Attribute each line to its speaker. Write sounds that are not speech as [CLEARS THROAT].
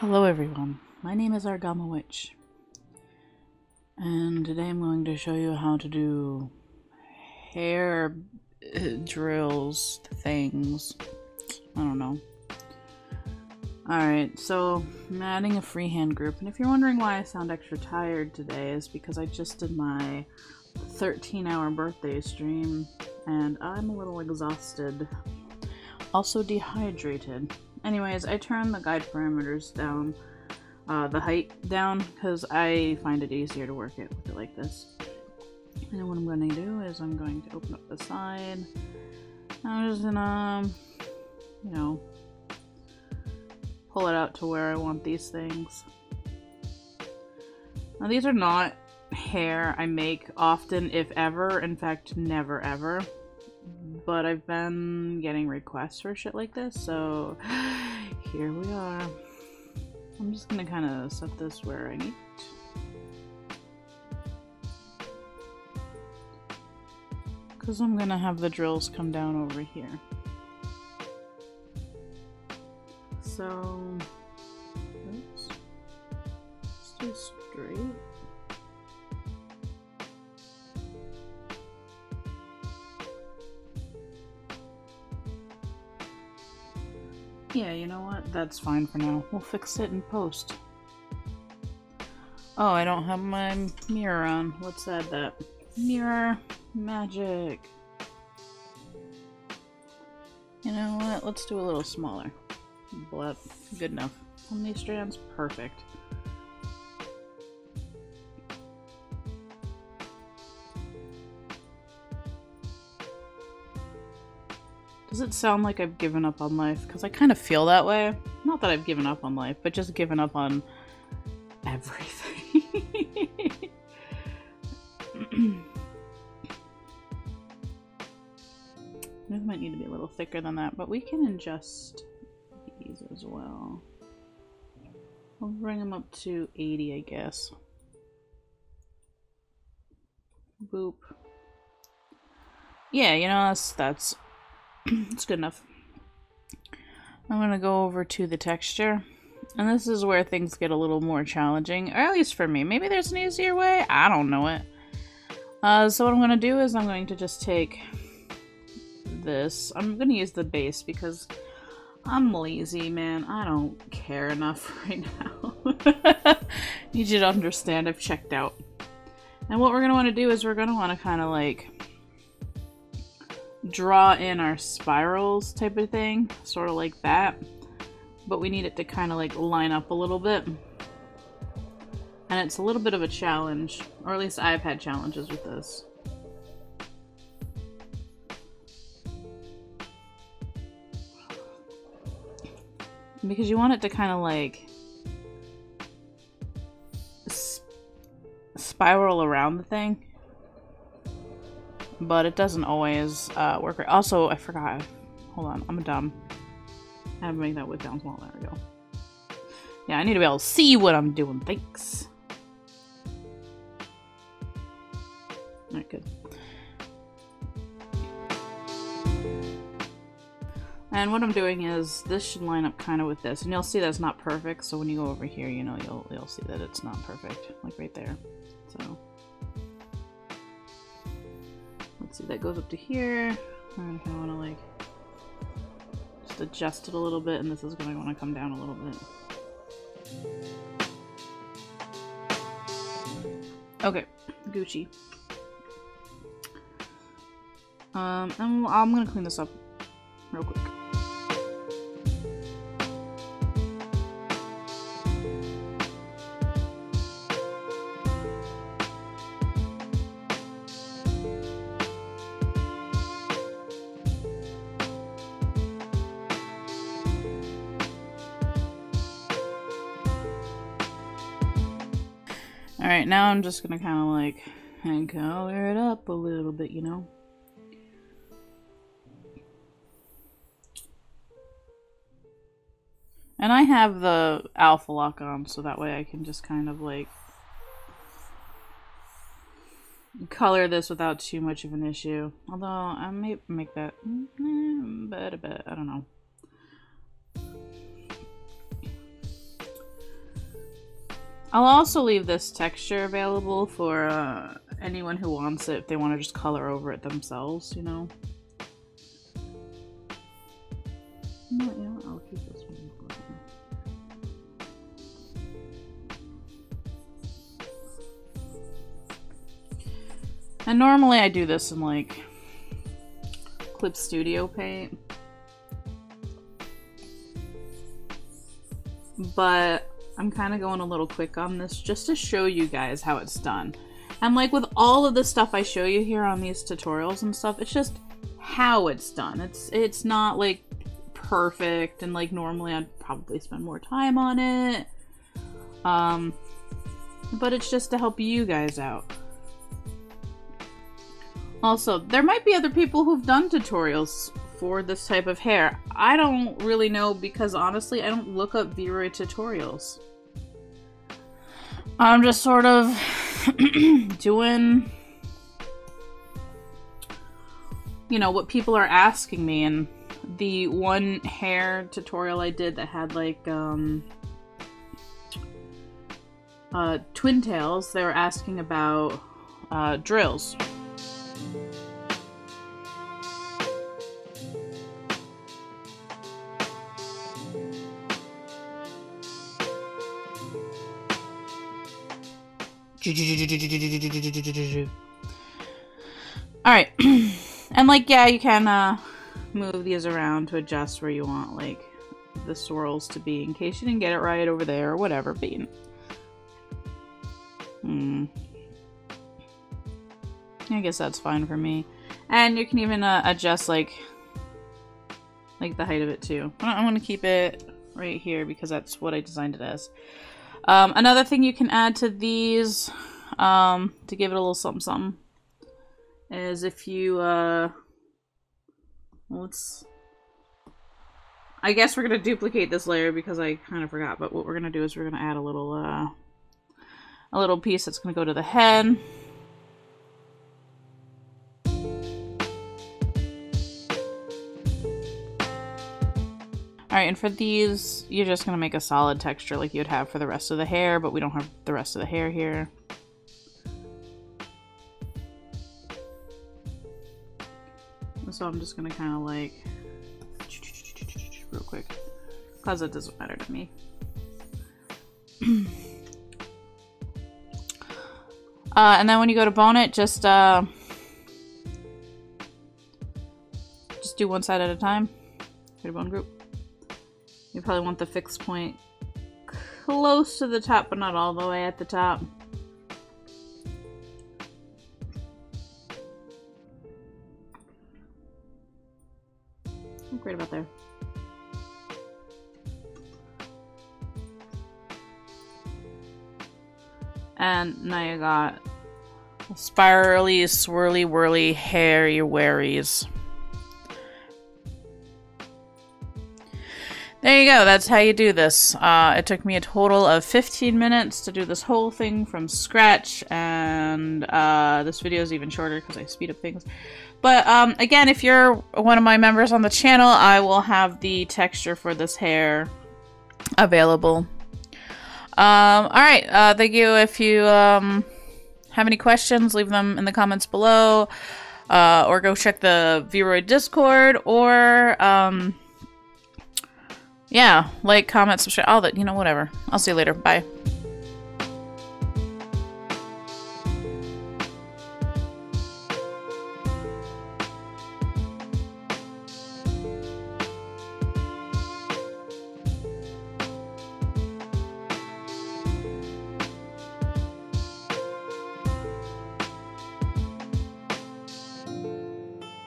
Speaker 1: Hello everyone, my name is Argama Witch, and today I'm going to show you how to do hair uh, drills things. I don't know. Alright, so I'm adding a freehand group, and if you're wondering why I sound extra tired today, is because I just did my 13 hour birthday stream, and I'm a little exhausted. Also dehydrated. Anyways, I turn the guide parameters down, uh, the height down, because I find it easier to work it with it like this. And what I'm going to do is I'm going to open up the side. I'm just gonna, you know, pull it out to where I want these things. Now these are not hair I make often, if ever. In fact, never ever but I've been getting requests for shit like this, so here we are. I'm just gonna kind of set this where I need Because I'm gonna have the drills come down over here. So, oops, let's do straight. Yeah, you know what? That's fine for now. We'll fix it in post. Oh, I don't have my mirror on. Let's add that. Mirror magic. You know what? Let's do a little smaller. Blep. Good enough. How many strands? Perfect. Does it sound like I've given up on life? Because I kind of feel that way. Not that I've given up on life, but just given up on everything. [LAUGHS] this might need to be a little thicker than that, but we can adjust these as well. I'll bring them up to 80, I guess. Boop. Yeah, you know, that's, that's [CLEARS THROAT] it's good enough. I'm gonna go over to the texture. And this is where things get a little more challenging, or at least for me. Maybe there's an easier way? I don't know it. Uh, so what I'm gonna do is I'm going to just take this. I'm gonna use the base because I'm lazy, man. I don't care enough [LAUGHS] right now. Need [LAUGHS] you to understand I've checked out. And what we're gonna wanna do is we're gonna wanna kinda like draw in our spirals type of thing, sort of like that. But we need it to kind of like line up a little bit. And it's a little bit of a challenge, or at least I've had challenges with this. Because you want it to kind of like spiral around the thing but it doesn't always uh, work right. Also, I forgot. Hold on, I'm dumb. I have to make that width down small. There we go. Yeah, I need to be able to see what I'm doing. Thanks. Alright, good. And what I'm doing is, this should line up kind of with this. And you'll see that's not perfect, so when you go over here, you know, you'll, you'll see that it's not perfect. Like right there. So... See, that goes up to here. I kind of want to like just adjust it a little bit, and this is going to want to come down a little bit. Okay, Gucci. Um, and I'm gonna clean this up real quick. Alright, now I'm just gonna kind of like and color it up a little bit, you know? And I have the alpha lock on, so that way I can just kind of like color this without too much of an issue. Although I may make that, mm, eh, a bit, I don't know. I'll also leave this texture available for uh, anyone who wants it if they want to just color over it themselves, you know? No, yeah, I'll keep this one. And normally I do this in like Clip Studio Paint. But I'm kind of going a little quick on this just to show you guys how it's done. And like with all of the stuff I show you here on these tutorials and stuff, it's just how it's done. It's it's not like perfect and like normally I'd probably spend more time on it. Um but it's just to help you guys out. Also, there might be other people who've done tutorials for this type of hair. I don't really know because honestly, I don't look up Vroid tutorials. I'm just sort of [CLEARS THROAT] doing, you know, what people are asking me. And the one hair tutorial I did that had like, um, uh, twin tails, they were asking about, uh, drills. Alright. [CLEARS THROAT] and like, yeah, you can uh, move these around to adjust where you want, like, the swirls to be in case you didn't get it right over there or whatever. But, you know. Hmm. I guess that's fine for me. And you can even uh, adjust, like, like the height of it, too. I'm to keep it right here because that's what I designed it as. Um, another thing you can add to these um, to give it a little something something is if you, uh, let's, I guess we're going to duplicate this layer because I kind of forgot, but what we're going to do is we're going to add a little, uh, a little piece that's going to go to the head. Alright, and for these, you're just going to make a solid texture like you would have for the rest of the hair, but we don't have the rest of the hair here. So I'm just going to kind of like, real quick, because it doesn't matter to me. [CLEARS THROAT] uh, and then when you go to bone it, just, uh, just do one side at a time. Create a bone group. You probably want the fixed point close to the top, but not all the way at the top. Right about there. And now you got spirally, swirly, whirly, hairy worries. There you go, that's how you do this. Uh, it took me a total of 15 minutes to do this whole thing from scratch, and uh, this video is even shorter because I speed up things. But um, again, if you're one of my members on the channel, I will have the texture for this hair available. Um, Alright, uh, thank you. If you um, have any questions, leave them in the comments below, uh, or go check the Vroid Discord, or... Yeah, like, comment, subscribe, all that, you know, whatever. I'll see you later. Bye.